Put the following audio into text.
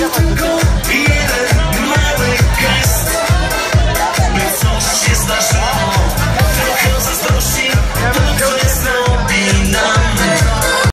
Go, yeah.